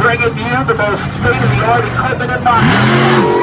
bringing you the most state-of-the-art equipment in boxing.